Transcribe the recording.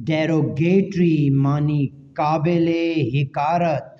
derogatory मानी काबिल हिकारत